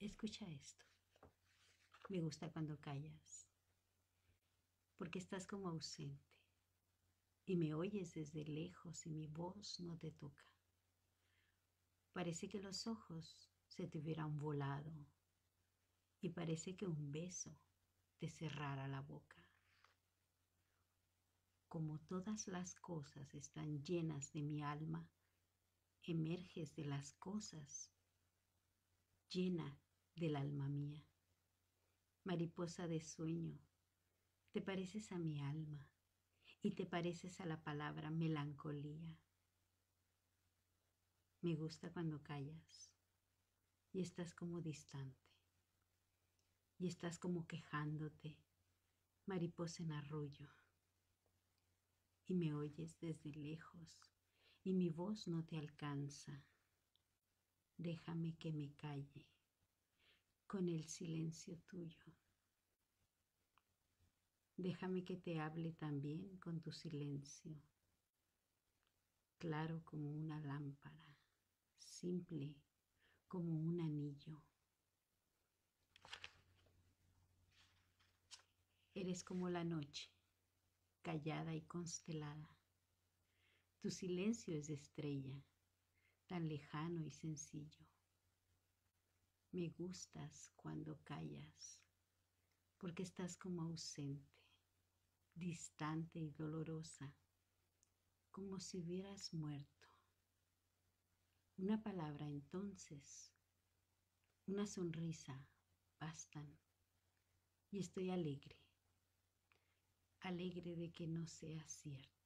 Escucha esto. Me gusta cuando callas, porque estás como ausente y me oyes desde lejos y mi voz no te toca. Parece que los ojos se te hubieran volado y parece que un beso te cerrara la boca. Como todas las cosas están llenas de mi alma, emerges de las cosas llena del alma mía. Mariposa de sueño, te pareces a mi alma y te pareces a la palabra melancolía. Me gusta cuando callas y estás como distante y estás como quejándote, mariposa en arrullo, y me oyes desde lejos y mi voz no te alcanza. Déjame que me calle con el silencio tuyo. Déjame que te hable también con tu silencio, claro como una lámpara, simple como un anillo. Eres como la noche, callada y constelada. Tu silencio es estrella, tan lejano y sencillo. Me gustas cuando callas, porque estás como ausente, distante y dolorosa, como si hubieras muerto. Una palabra entonces, una sonrisa, bastan, y estoy alegre alegre de que no sea cierto.